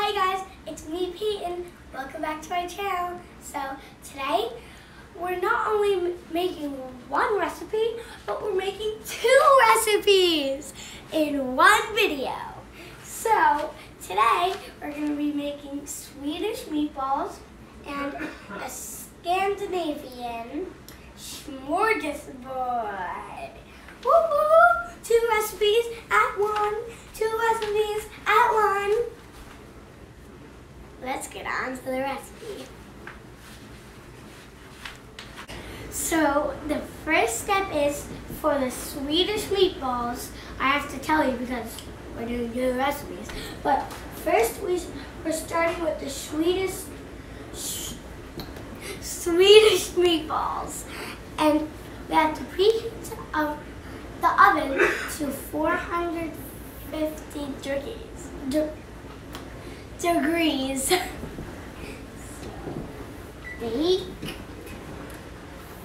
Hi guys, it's me Peyton. Welcome back to my channel. So today we're not only making one recipe, but we're making two recipes in one video. So today we're going to be making Swedish meatballs and a Scandinavian smorgasbord. Woo woo! Two recipes at one. Two recipes at one. Let's get on to the recipe. So the first step is for the Swedish meatballs. I have to tell you because we're doing two recipes. But first we we're starting with the Swedish sh- Swedish meatballs, and we have to preheat the oven to 450 degrees. De- degrees. Bake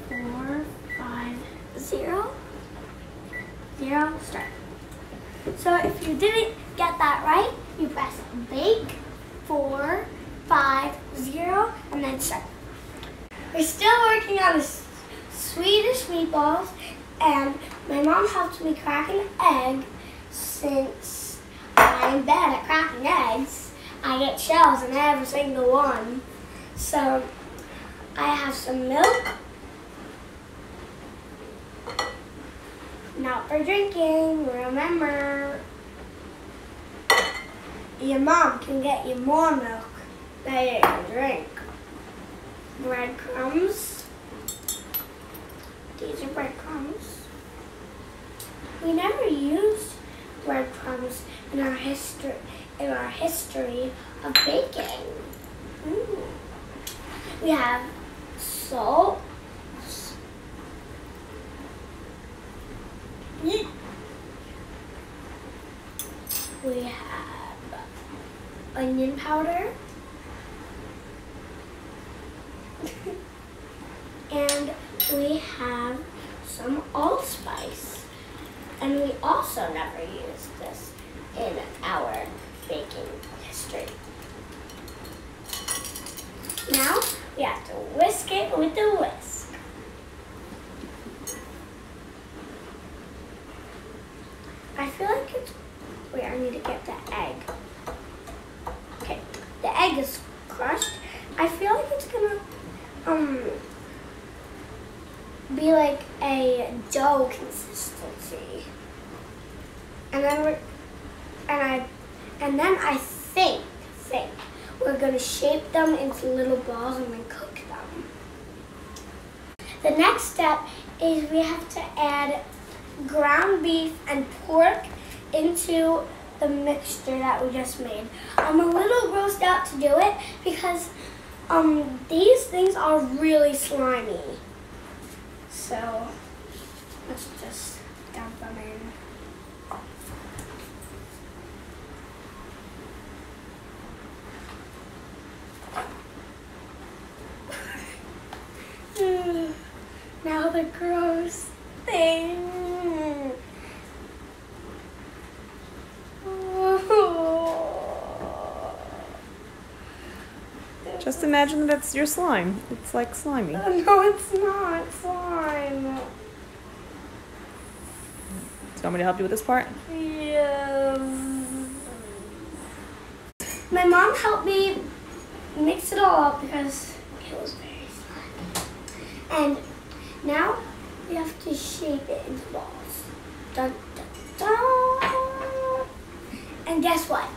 four, five, zero, zero, start. So if you didn't get that right, you press bake, four, five, zero, and then start. We're still working on the Swedish meatballs, and my mom helped me crack an egg since I'm bad at cracking eggs. I get shells in every single one. So I have some milk. Not for drinking, remember. Your mom can get you more milk that you can drink. Breadcrumbs. These are breadcrumbs. We never used breadcrumbs in our history in our history of baking. Mm. We have salt. We have onion powder. and we have some allspice. And we also never used this in our baking history. Now we have to whisk it with the whisk. I feel like it's. Wait, I need to get the egg. Okay, the egg is crushed. I feel like it's gonna um be like a dough consistency. And then we're and I and then I think think we're gonna shape them into little balls and then cook them. The next step is we have to add ground beef and pork into the mixture that we just made. I'm a little grossed out to do it because um, these things are really slimy. So let's just dump them in. now the gross thing. Just imagine that it's your slime. It's like slimy. Oh, no, it's not slime. Do you want me to help you with this part? Yes. My mom helped me mix it all up because it was very slimy. And now we have to shape it into balls. Dun, dun, dun. And guess what?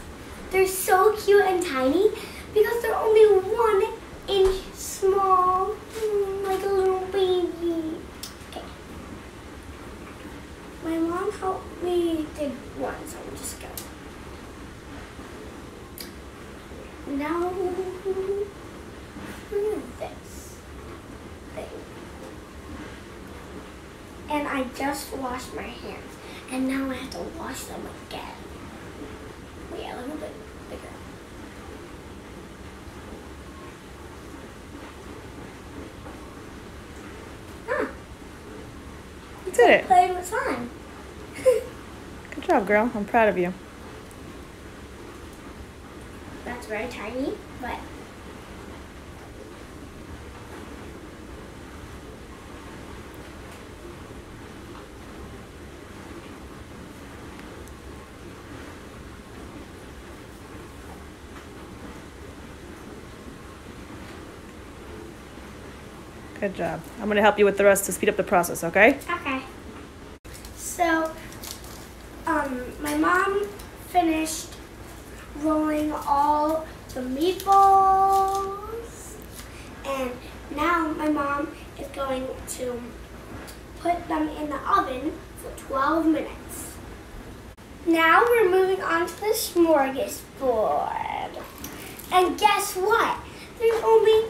They're so cute and tiny because they're only one inch small, like a little baby. Okay. My mom helped me dig one, so I'm just going. Now, remove this thing. And I just washed my hands, and now I have to wash them again. Wait, a little bit bigger. Huh, You did it. playing with slime. Good job, girl. I'm proud of you. That's very tiny, but Good job. I'm going to help you with the rest to speed up the process, okay? Okay. So, um, my mom finished rolling all the meatballs, and now my mom is going to put them in the oven for 12 minutes. Now we're moving on to the smorgasbord. And guess what? There's only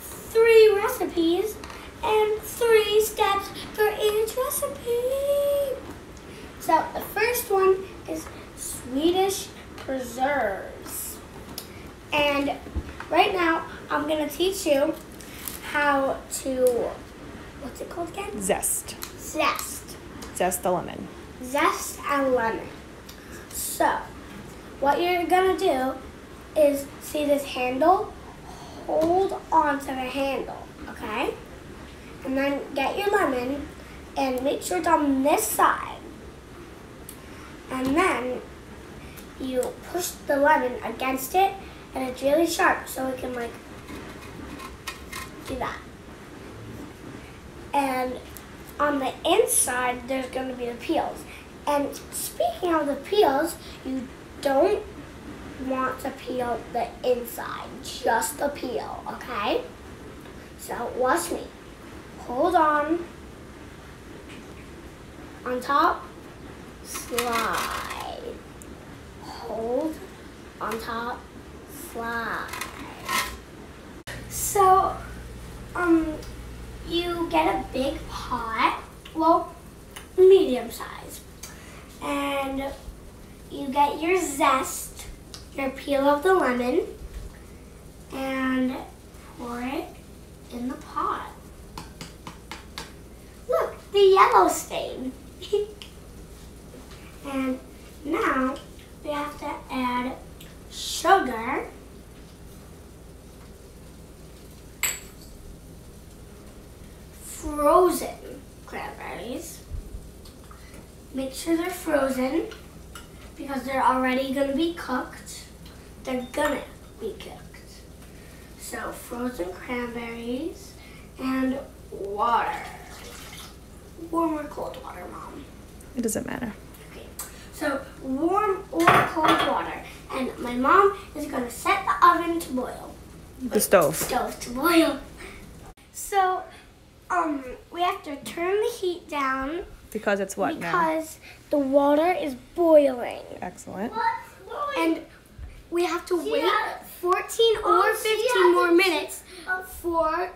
three recipes and three steps for each recipe. So the first one is Swedish preserves. And right now I'm gonna teach you how to, what's it called again? Zest. Zest. Zest the lemon. Zest and lemon. So what you're gonna do is see this handle? Hold on to the handle, okay? And then get your lemon and make sure it's on this side. And then you push the lemon against it and it's really sharp so we can like do that. And on the inside there's going to be the peels. And speaking of the peels, you don't want to peel the inside, just the peel, okay? So watch me. Hold on. On top, slide. Hold on top, So, um, you get a big pot, well, medium size, and you get your zest, your peel of the lemon, and pour it in the pot. Look, the yellow stain. and now we have to add sugar. Frozen cranberries. Make sure they're frozen because they're already going to be cooked. They're going to be cooked. So frozen cranberries and water. Warm or cold water, Mom? It doesn't matter. Okay. So warm or cold water. And my mom is going to set the oven to boil. The stove. Stove to boil. So um, we have to turn the heat down Because it's what now? because the water is boiling. Excellent. And we have to wait that? 14 or Oh, see 15 more it's- minutes for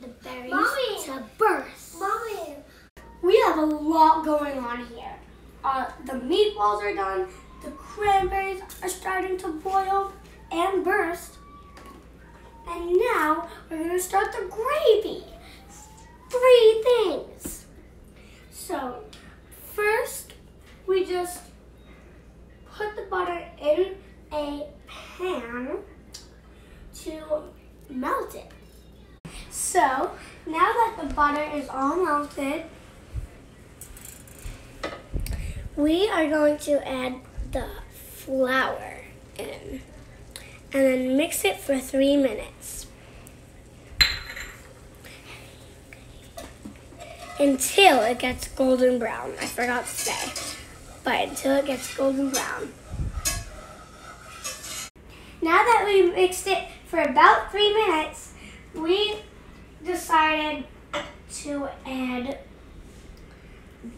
the berries Mommy. to burst. Mommy. We have a lot going on here. Uh, the meatballs are done, the cranberries are starting to boil and burst. And now we're going to start the gravy. Three things. So, first, we just put the butter in a pan to melt it. So, now that the butter is all melted, we are going to add the flour in and then mix it for three minutes until it gets golden brown. I forgot to say, but until it gets golden brown. Now that we mixed it for about three minutes, we decided to add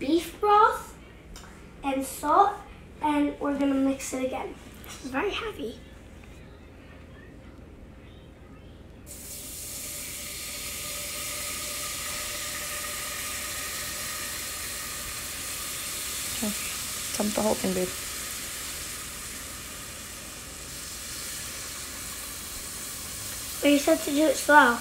beef broth and salt, and we're gonna mix it again. It's very heavy. Dump the whole thing, babe. But you said to do it slow.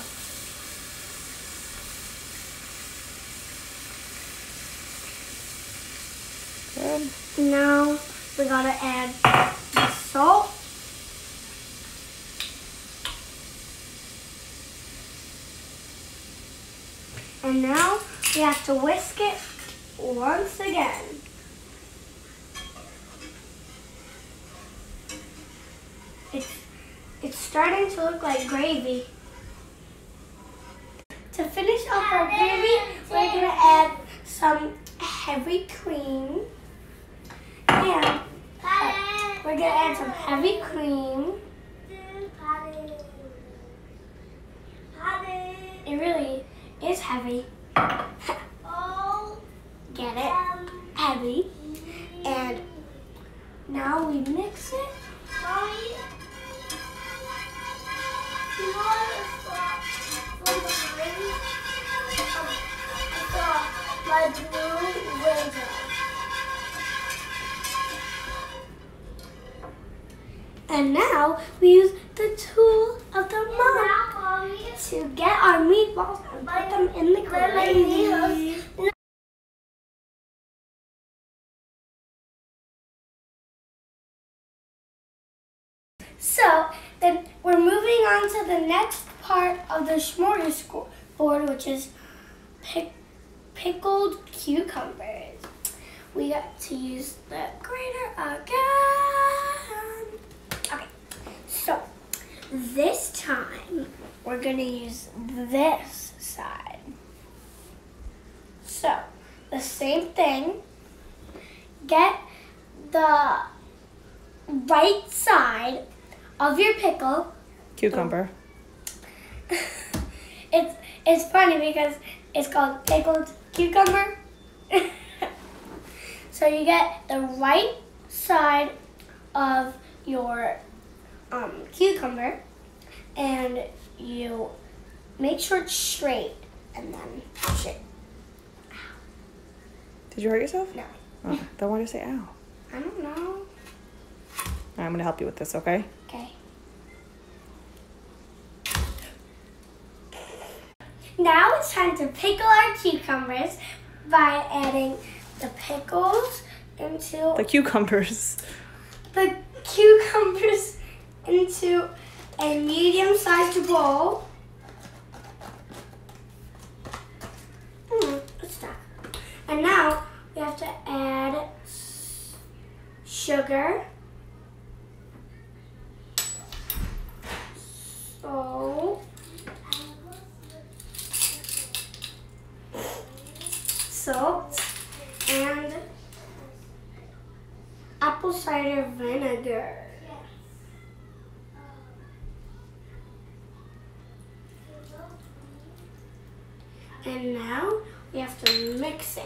Good. Now we gotta add the salt. And now we have to whisk it once again. It's starting to look like gravy. To finish off our gravy, we're gonna add some heavy cream. And uh, we're gonna add some heavy cream. It really is heavy. We use the tool of the mom to get our meatballs and put them in the gravy. So then we're moving on to the next part of the smorgasbord, which is pick, pickled cucumbers. We got to use the grater again. Okay, so this time we're gonna use this side. So the same thing. Get the right side of your pickle. Cucumber. it's it's funny because it's called pickled cucumber. so you get the right side of your cucumber and you make sure it's straight and then push it. Did you hurt yourself? No, Oh, then why do you say ow? I don't know. I'm gonna help you with this, okay? Okay. Now it's time to pickle our cucumbers by adding the pickles into The cucumbers. the cucumbers into a medium-sized bowl. Hmm? And now we have to add sugar. Salt. Salt and apple cider vinegar. And now we have to mix it.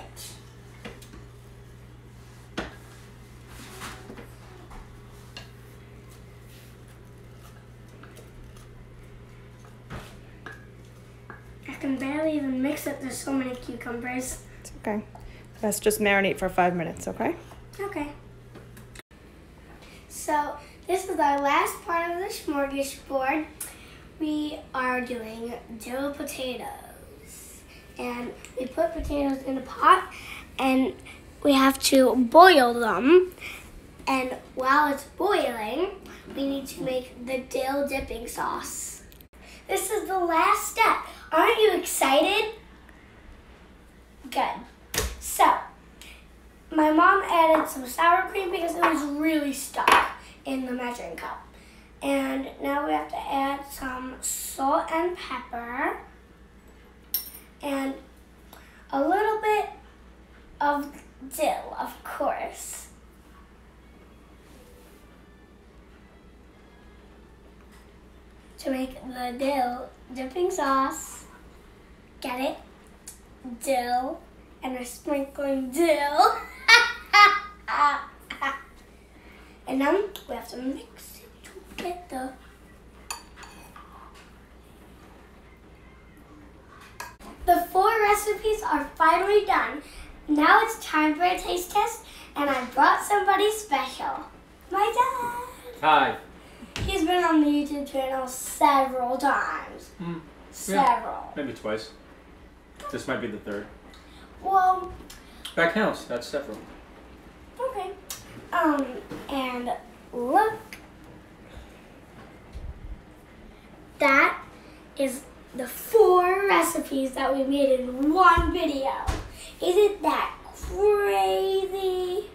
I can barely even mix it. There's so many cucumbers. It's okay. Let's just marinate for five minutes, okay? Okay. So this is our last part of the smorgasbord. We are doing dill potatoes. And we put potatoes in a pot and we have to boil them. And while it's boiling, we need to make the dill dipping sauce. This is the last step. Aren't you excited? Good. So, my mom added some sour cream because it was really stuck in the measuring cup. And now we have to add some salt and pepper and a little bit of dill, of course. To make the dill dipping sauce. Get it? Dill. And we're sprinkling dill. and then we have to mix it together. The four recipes are finally done. Now it's time for a taste test, and I brought somebody special. My dad. Hi. He's been on the YouTube channel several times. Mm, Several. maybe twice. This might be the third. Well, That counts. That's several. okay. Um, and look. That is the four recipes that we made in one video. Isn't that crazy?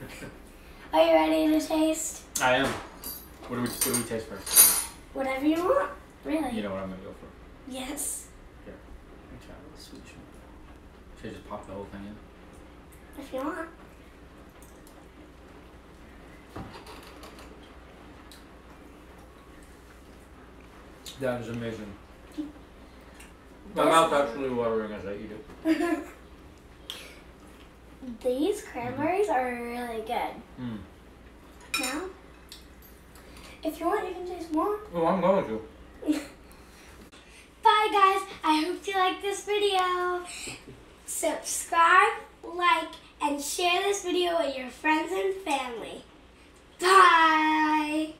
Are you ready to taste? I am. What do we what do we taste first? Whatever you want, really. You know what I'm gonna go for. Yes, Let me try a little sweet sugar. Should I just pop the whole thing in? if you want. That is amazing. My mouth's actually watering as I eat it. These cranberries are really good. Mm. Now, if you want, you can taste more. Oh, I'm going to. Bye, guys. I hope you like this video. Subscribe, like, and share this video with your friends and family. Bye.